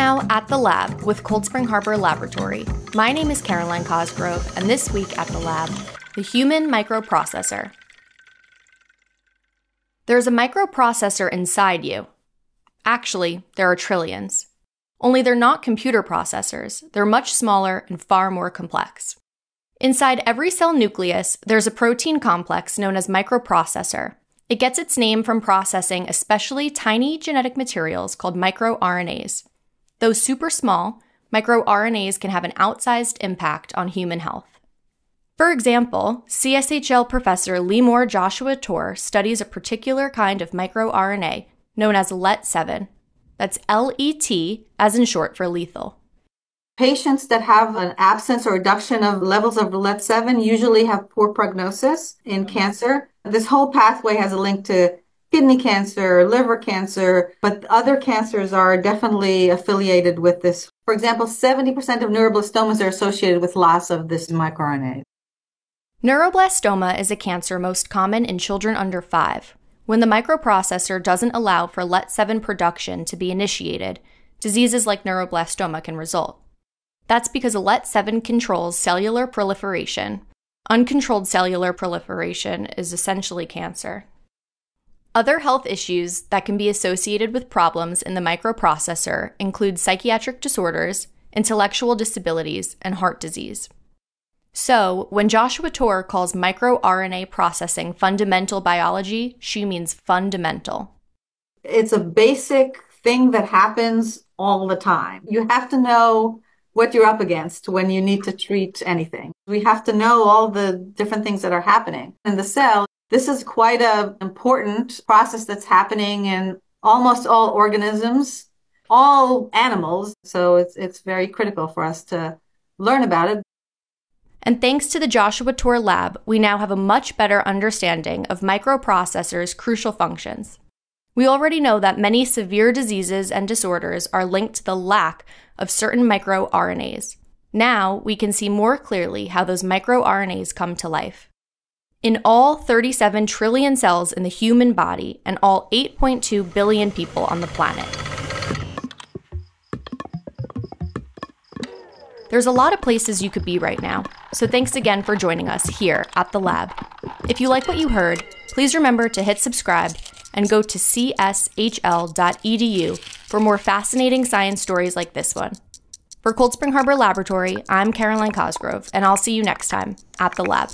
now at the lab with Cold Spring Harbor Laboratory. My name is Caroline Cosgrove, and this week at the lab, the human microprocessor. There's a microprocessor inside you. Actually, there are trillions. Only they're not computer processors, they're much smaller and far more complex. Inside every cell nucleus, there's a protein complex known as microprocessor. It gets its name from processing especially tiny genetic materials called microRNAs. Though super small, microRNAs can have an outsized impact on human health. For example, CSHL professor Leemor Joshua Tor studies a particular kind of microRNA known as LET7. That's L E T, as in short for lethal. Patients that have an absence or reduction of levels of LET7 usually have poor prognosis in cancer. This whole pathway has a link to kidney cancer, liver cancer, but other cancers are definitely affiliated with this. For example, 70% of neuroblastomas are associated with loss of this microRNA. Neuroblastoma is a cancer most common in children under 5. When the microprocessor doesn't allow for LET7 production to be initiated, diseases like neuroblastoma can result. That's because LET7 controls cellular proliferation. Uncontrolled cellular proliferation is essentially cancer. Other health issues that can be associated with problems in the microprocessor include psychiatric disorders, intellectual disabilities, and heart disease. So, when Joshua Tor calls microRNA processing fundamental biology, she means fundamental. It's a basic thing that happens all the time. You have to know what you're up against when you need to treat anything. We have to know all the different things that are happening in the cell. This is quite an important process that's happening in almost all organisms, all animals. So it's, it's very critical for us to learn about it. And thanks to the Joshua Tor lab, we now have a much better understanding of microprocessors' crucial functions. We already know that many severe diseases and disorders are linked to the lack of certain microRNAs. Now we can see more clearly how those microRNAs come to life. In all 37 trillion cells in the human body and all 8.2 billion people on the planet. There's a lot of places you could be right now, so thanks again for joining us here at the lab. If you like what you heard, please remember to hit subscribe and go to cshl.edu for more fascinating science stories like this one. For Cold Spring Harbor Laboratory, I'm Caroline Cosgrove, and I'll see you next time at the lab.